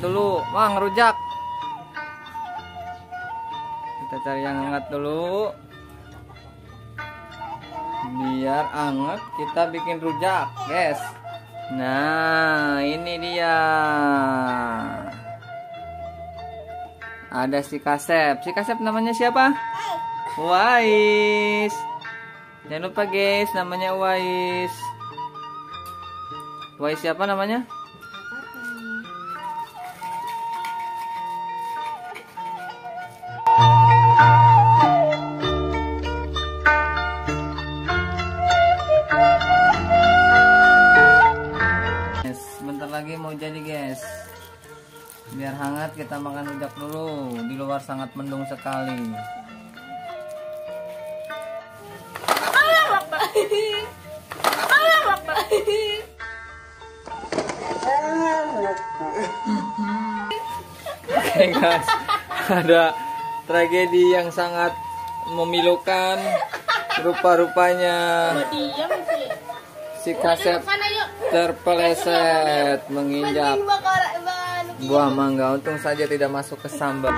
dulu. Mang, rujak. Kita cari yang hangat dulu. Biar hangat, kita bikin rujak, guys. Nah, ini dia. Ada si Kasep. Si Kasep namanya siapa? Wais. Jangan lupa guys, namanya Wais. Wais siapa namanya? Guys, Sebentar lagi mau jadi guys. Biar hangat kita makan rujak dulu. Di luar sangat mendung sekali. Oke guys, ada tragedi yang sangat memilukan. Rupa-rupanya si yuk. Terpeleset menginjak buah mangga. Untung saja tidak masuk ke sambal.